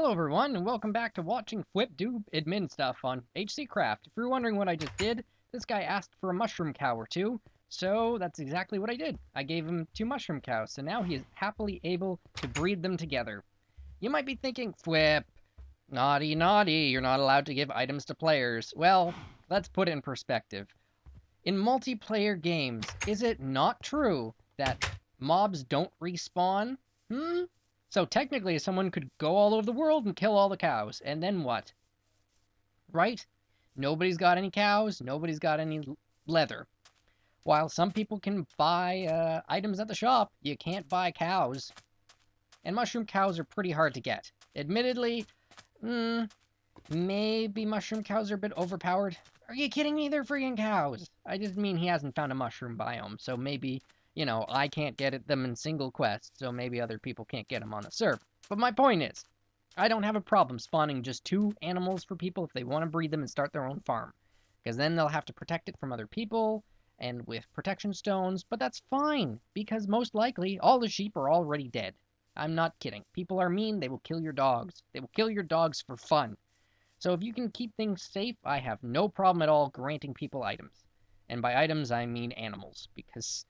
Hello everyone, and welcome back to watching Fwipp do admin stuff on HC Craft. If you're wondering what I just did, this guy asked for a mushroom cow or two, so that's exactly what I did. I gave him two mushroom cows, so now he is happily able to breed them together. You might be thinking, Fwipp, naughty, naughty, you're not allowed to give items to players. Well, let's put it in perspective. In multiplayer games, is it not true that mobs don't respawn? Hmm? So technically, someone could go all over the world and kill all the cows, and then what? Right? Nobody's got any cows, nobody's got any leather. While some people can buy uh, items at the shop, you can't buy cows. And mushroom cows are pretty hard to get. Admittedly, mm, maybe mushroom cows are a bit overpowered. Are you kidding me? They're freaking cows. I just mean he hasn't found a mushroom biome, so maybe you know, I can't get them in single quests, so maybe other people can't get them on a server. But my point is, I don't have a problem spawning just two animals for people if they want to breed them and start their own farm. Because then they'll have to protect it from other people, and with protection stones, but that's fine, because most likely all the sheep are already dead. I'm not kidding. People are mean, they will kill your dogs. They will kill your dogs for fun. So if you can keep things safe, I have no problem at all granting people items. And by items, I mean animals, because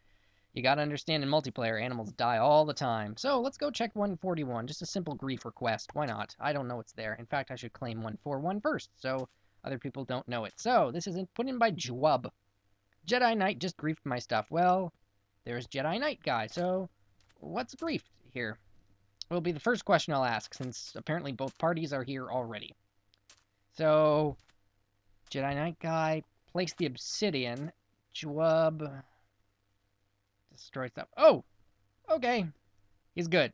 you gotta understand in multiplayer, animals die all the time. So let's go check 141. Just a simple grief request. Why not? I don't know what's there. In fact, I should claim 141 first, so other people don't know it. So this is put in by Jwub. Jedi Knight just griefed my stuff. Well, there's Jedi Knight guy. So what's griefed here? Will be the first question I'll ask, since apparently both parties are here already. So, Jedi Knight guy, place the obsidian. Jwub, destroy stuff. Oh! Okay. He's good.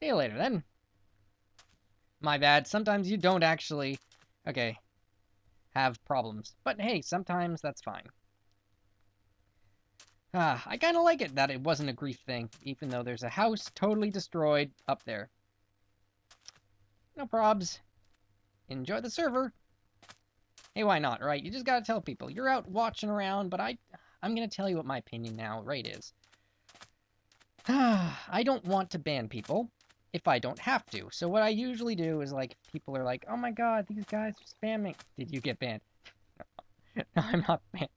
See you later, then. My bad. Sometimes you don't actually... Okay. Have problems. But hey, sometimes that's fine. Ah, I kind of like it that it wasn't a grief thing, even though there's a house totally destroyed up there. No probs. Enjoy the server. Hey, why not, right? You just gotta tell people. You're out watching around, but I I'm going to tell you what my opinion now right is. I don't want to ban people if I don't have to. So what I usually do is like people are like, "Oh my god, these guys are spamming." Did you get banned? no, I'm not banned.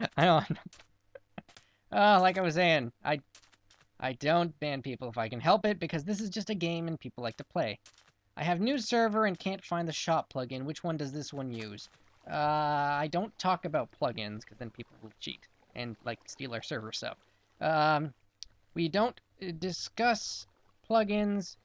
I don't. oh, like I was saying, I I don't ban people if I can help it because this is just a game and people like to play. I have new server and can't find the shop plugin. Which one does this one use? Uh, I don't talk about plugins because then people will cheat and like steal our server stuff. Um, we don't uh, discuss plugins,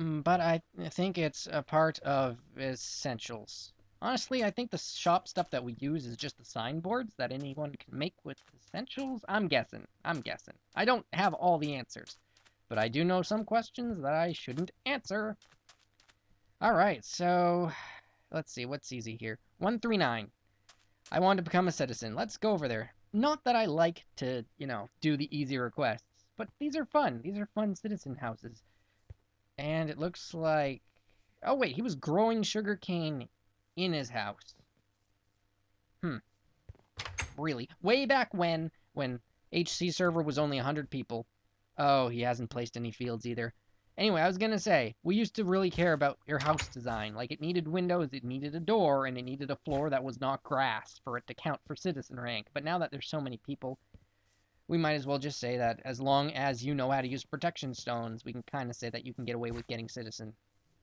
mm, but I think it's a part of essentials. Honestly, I think the shop stuff that we use is just the signboards that anyone can make with essentials. I'm guessing. I'm guessing. I don't have all the answers, but I do know some questions that I shouldn't answer. Alright, so let's see, what's easy here? 139. I want to become a citizen. Let's go over there. Not that I like to, you know, do the easy requests, but these are fun. These are fun citizen houses. And it looks like... Oh, wait, he was growing sugarcane in his house. Hmm. Really? Way back when, when HC server was only 100 people. Oh, he hasn't placed any fields either. Anyway, I was gonna say, we used to really care about your house design. Like, it needed windows, it needed a door, and it needed a floor that was not grass for it to count for citizen rank. But now that there's so many people, we might as well just say that as long as you know how to use protection stones, we can kind of say that you can get away with getting citizen.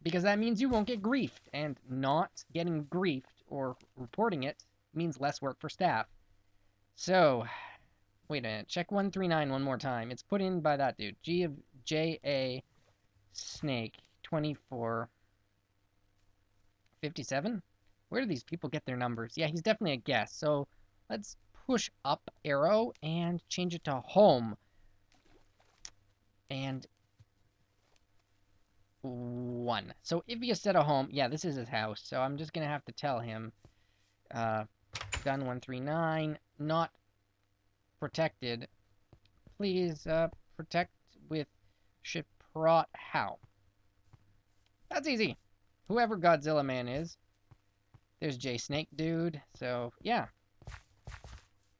Because that means you won't get griefed, and not getting griefed or reporting it means less work for staff. So, wait a minute, check 139 one more time. It's put in by that dude, G of J A Snake, 24, 57? Where do these people get their numbers? Yeah, he's definitely a guest. So let's push up arrow and change it to home. And one. So if you set a home, yeah, this is his house. So I'm just going to have to tell him, uh, gun 139, not protected. Please, uh, protect with ship Prot how? That's easy. Whoever Godzilla Man is. There's J Snake Dude. So, yeah.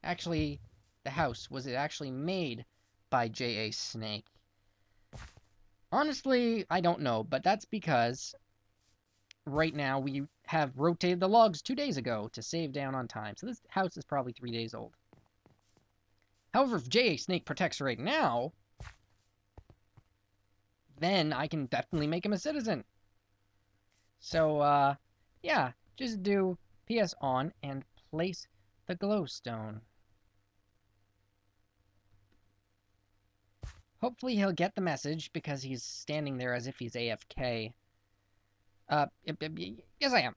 Actually, the house, was it actually made by J.A. Snake? Honestly, I don't know, but that's because right now we have rotated the logs two days ago to save down on time. So this house is probably three days old. However, if J.A. Snake protects right now, then I can definitely make him a citizen. So, uh, yeah, just do PS on and place the glowstone. Hopefully he'll get the message because he's standing there as if he's AFK. Uh, yes I am.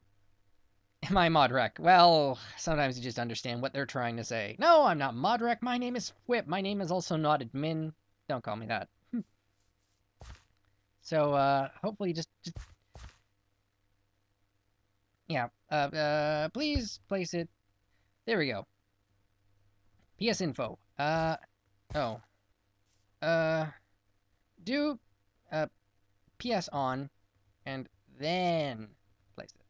Am I Modreq? Well, sometimes you just understand what they're trying to say. No, I'm not Modreq. My name is Fwipp. My name is also not admin. Don't call me that. So, uh, hopefully just, just... Yeah, uh, uh, please place it... There we go. PS info. Uh, oh. Uh, do, uh, PS on, and then place it.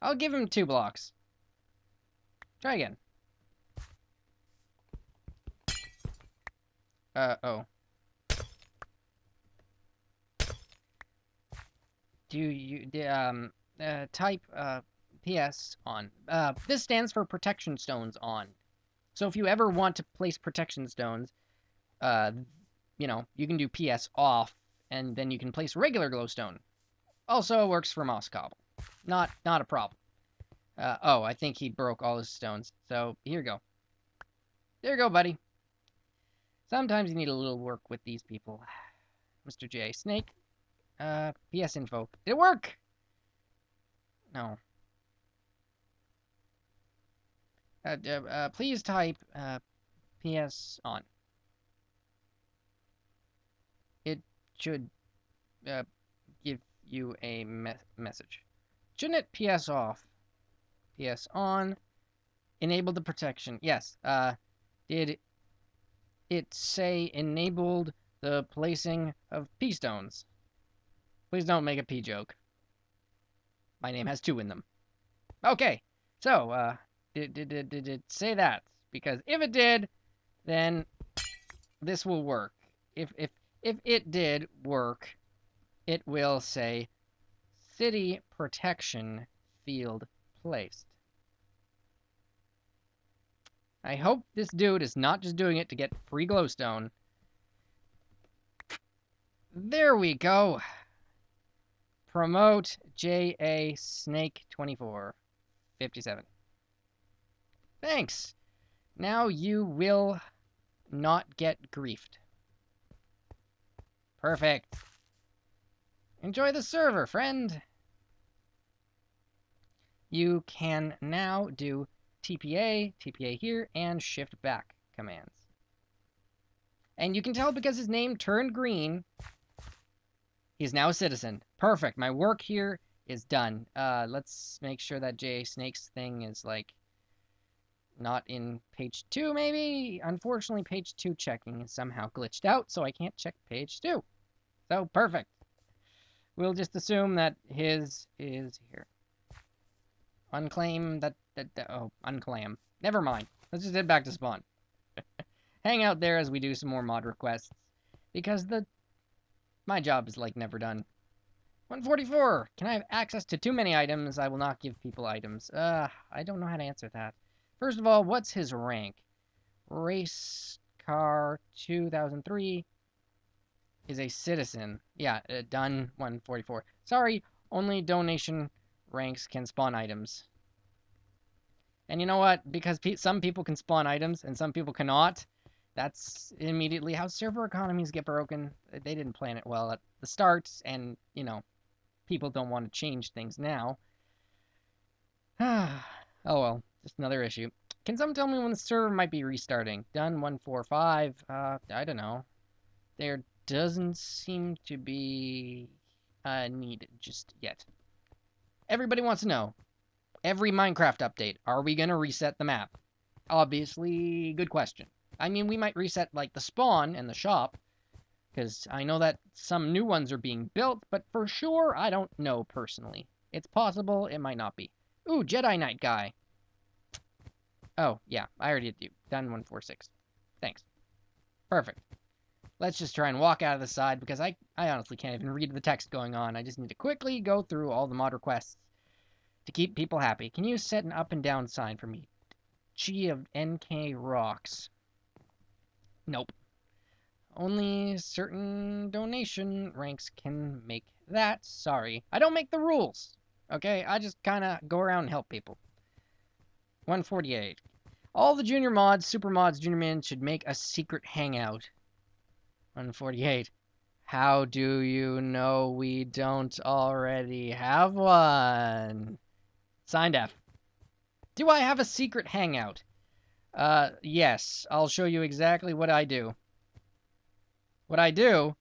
I'll give him two blocks. Try again. Uh, oh. Do you, um, uh, type, uh, PS on. Uh, this stands for protection stones on. So if you ever want to place protection stones, uh, you know, you can do PS off and then you can place regular glowstone. Also works for moss cobble. Not not a problem. Uh, oh, I think he broke all his stones. So here you go. There you go, buddy. Sometimes you need a little work with these people. Mr. J. Snake. Uh, PS info. Did it work? No. Uh, uh, please type uh, PS on. It should uh, give you a me message. Shouldn't it PS off? PS on. Enable the protection. Yes. Uh, did it say enabled the placing of P stones? Please don't make a P joke. My name has two in them. Okay. So, uh, did, did, did, did it say that? Because if it did, then this will work. If, if, if it did work, it will say city protection field placed. I hope this dude is not just doing it to get free glowstone. There we go. Promote J.A. Snake 24. 57. Thanks. Now you will not get griefed. Perfect. Enjoy the server, friend. You can now do TPA, TPA here, and shift back commands. And you can tell because his name turned green, he's now a citizen. Perfect. My work here is done. Uh, let's make sure that J Snake's thing is like not in page 2, maybe? Unfortunately, page 2 checking is somehow glitched out, so I can't check page 2. So, perfect. We'll just assume that his is here. Unclaim that, that, that oh, unclam. Never mind. Let's just head back to spawn. Hang out there as we do some more mod requests. Because the... My job is, like, never done. 144! Can I have access to too many items? I will not give people items. Uh, I don't know how to answer that. First of all, what's his rank? Race car 2003 is a citizen. Yeah, uh, done 144. Sorry, only donation ranks can spawn items. And you know what? Because pe some people can spawn items and some people cannot, that's immediately how server economies get broken. They didn't plan it well at the start, and, you know, people don't want to change things now. oh well. Just another issue. Can someone tell me when the server might be restarting? Done 145. Uh, I don't know. There doesn't seem to be a need just yet. Everybody wants to know. Every Minecraft update, are we going to reset the map? Obviously, good question. I mean, we might reset, like, the spawn and the shop, because I know that some new ones are being built, but for sure, I don't know personally. It's possible, it might not be. Ooh, Jedi Knight guy. Oh, yeah, I already did you. Done 146. Thanks. Perfect. Let's just try and walk out of the side because I, I honestly can't even read the text going on. I just need to quickly go through all the mod requests to keep people happy. Can you set an up and down sign for me? G of NK Rocks. Nope. Only certain donation ranks can make that. Sorry. I don't make the rules. Okay? I just kind of go around and help people. 148. All the junior mods, super mods, junior men should make a secret hangout. 148. How do you know we don't already have one? Signed F. Do I have a secret hangout? Uh, yes. I'll show you exactly what I do. What I do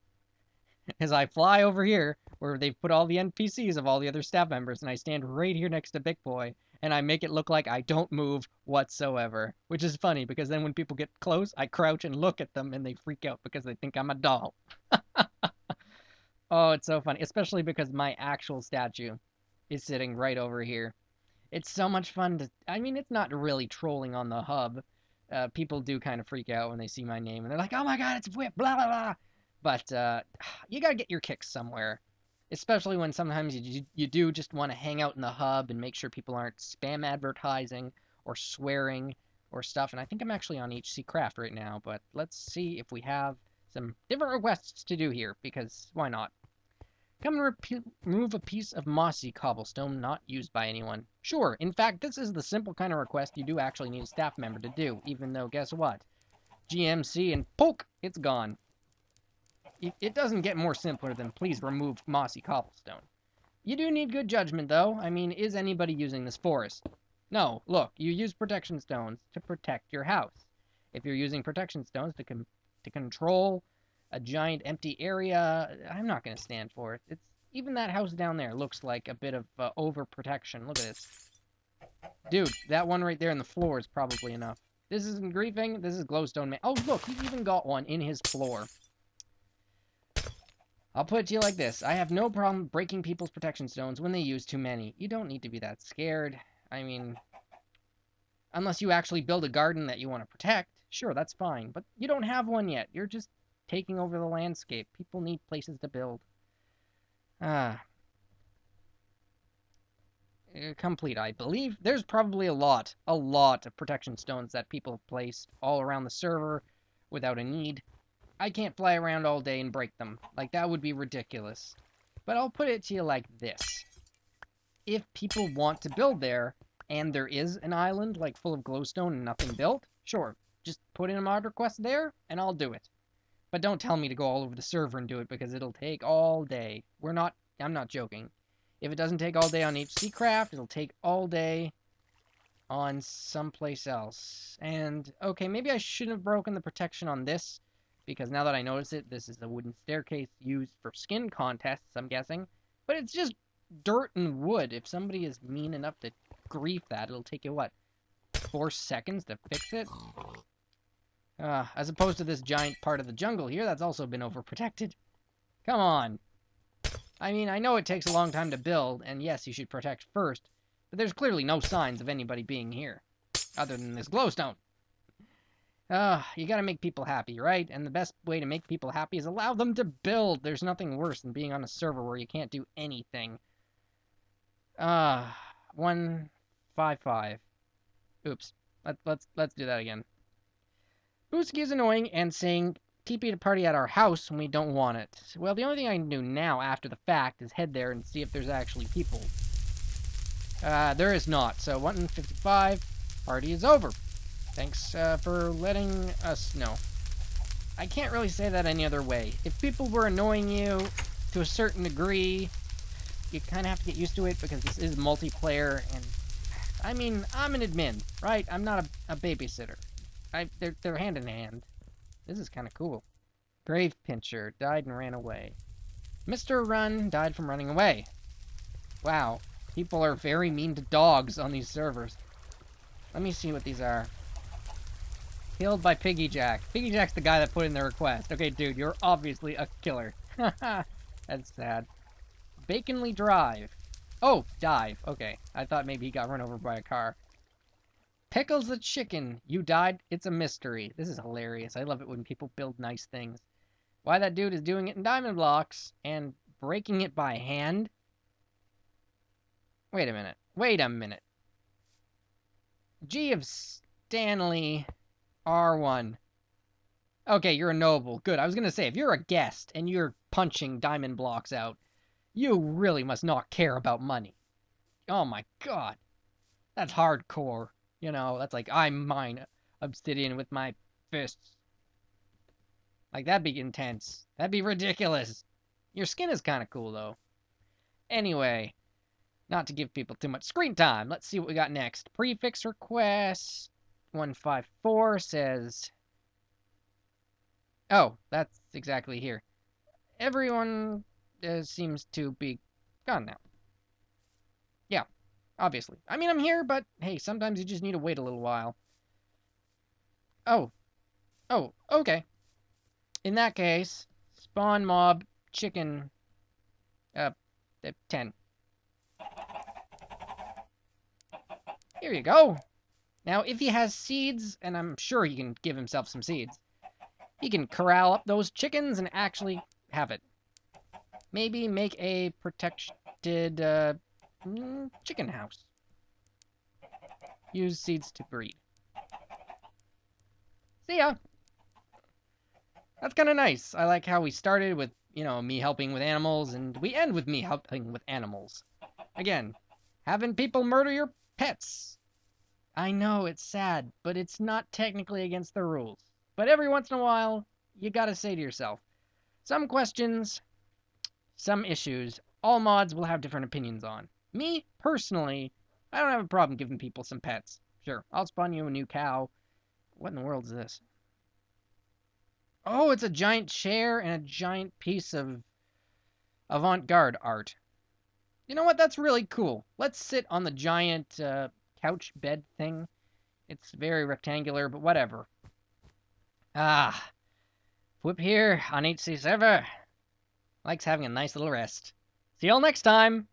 is I fly over here where they've put all the NPCs of all the other staff members, and I stand right here next to Big Boy, and I make it look like I don't move whatsoever. Which is funny because then when people get close, I crouch and look at them and they freak out because they think I'm a doll. oh, it's so funny. Especially because my actual statue is sitting right over here. It's so much fun to. I mean, it's not really trolling on the hub. Uh, people do kind of freak out when they see my name and they're like, oh my god, it's Fwipp, blah, blah, blah. But uh, you gotta get your kicks somewhere especially when sometimes you, you do just want to hang out in the hub and make sure people aren't spam advertising or swearing or stuff. And I think I'm actually on HC Craft right now, but let's see if we have some different requests to do here, because why not? Come and remove a piece of mossy cobblestone not used by anyone. Sure, in fact, this is the simple kind of request you do actually need a staff member to do, even though, guess what? GMC and poke, it's gone it doesn't get more simpler than please remove mossy cobblestone. You do need good judgment, though. I mean, is anybody using this forest? No, look, you use protection stones to protect your house. If you're using protection stones to, to control a giant empty area, I'm not going to stand for it. It's Even that house down there looks like a bit of uh, overprotection. Look at this. Dude, that one right there in the floor is probably enough. This isn't griefing. This is glowstone man. Oh, look, he even got one in his floor. I'll put it to you like this. I have no problem breaking people's protection stones when they use too many. You don't need to be that scared. I mean, unless you actually build a garden that you want to protect, sure, that's fine. But you don't have one yet. You're just taking over the landscape. People need places to build. Ah. Uh, complete, I believe. There's probably a lot, a lot of protection stones that people have placed all around the server without a need. I can't fly around all day and break them. Like, that would be ridiculous. But I'll put it to you like this. If people want to build there, and there is an island, like, full of glowstone and nothing built, sure, just put in a mod request there, and I'll do it. But don't tell me to go all over the server and do it, because it'll take all day. We're not... I'm not joking. If it doesn't take all day on HC Craft, it'll take all day on someplace else. And, okay, maybe I shouldn't have broken the protection on this, because now that I notice it, this is a wooden staircase used for skin contests, I'm guessing. But it's just dirt and wood. If somebody is mean enough to grief that, it'll take you, what, four seconds to fix it? Uh, as opposed to this giant part of the jungle here that's also been overprotected. Come on. I mean, I know it takes a long time to build, and yes, you should protect first, but there's clearly no signs of anybody being here, other than this glowstone. Uh, you gotta make people happy, right? And the best way to make people happy is allow them to build. There's nothing worse than being on a server where you can't do anything. Uh, one, five, five. Oops. Let, let's let's do that again. Booski is annoying and saying TP to party at our house when we don't want it. Well, the only thing I can do now after the fact is head there and see if there's actually people. Uh, there is not. So 155, party is over. Thanks uh, for letting us know. I can't really say that any other way. If people were annoying you to a certain degree, you kind of have to get used to it because this is multiplayer and I mean, I'm an admin, right? I'm not a, a babysitter. I, they're, they're hand in hand. This is kind of cool. Grave Pincher died and ran away. Mr. Run died from running away. Wow, people are very mean to dogs on these servers. Let me see what these are. Killed by Piggy Jack. Piggy Jack's the guy that put in the request. Okay, dude, you're obviously a killer. That's sad. Baconly Drive. Oh, dive. Okay. I thought maybe he got run over by a car. Pickles the chicken. You died. It's a mystery. This is hilarious. I love it when people build nice things. why that dude is doing it in diamond blocks and breaking it by hand. Wait a minute. Wait a minute. G of Stanley R1. Okay, you're a noble. Good. I was going to say, if you're a guest and you're punching diamond blocks out, you really must not care about money. Oh my god. That's hardcore. You know, that's like, I mine obsidian with my fists. Like, that'd be intense. That'd be ridiculous. Your skin is kind of cool, though. Anyway, not to give people too much screen time, let's see what we got next. Prefix request 154 says... Oh, that's exactly here. Everyone uh, seems to be gone now. Obviously. I mean, I'm here, but hey, sometimes you just need to wait a little while. Oh. Oh, okay. In that case, spawn mob chicken uh 10. Here you go. Now, if he has seeds, and I'm sure he can give himself some seeds, he can corral up those chickens and actually have it. Maybe make a protected uh, mm, chicken house. Use seeds to breed. See ya! That's kind of nice. I like how we started with, you know, me helping with animals, and we end with me helping with animals. Again, having people murder your pets. I know, it's sad, but it's not technically against the rules. But every once in a while, you gotta say to yourself, some questions, some issues, all mods will have different opinions on. Me, personally, I don't have a problem giving people some pets. Sure, I'll spawn you a new cow. What in the world is this? Oh, it's a giant chair and a giant piece of avant-garde art. You know what? That's really cool. Let's sit on the giant uh, couch bed thing. It's very rectangular, but whatever. Ah, Fwipp here on HC Server. Likes having a nice little rest. See y'all next time!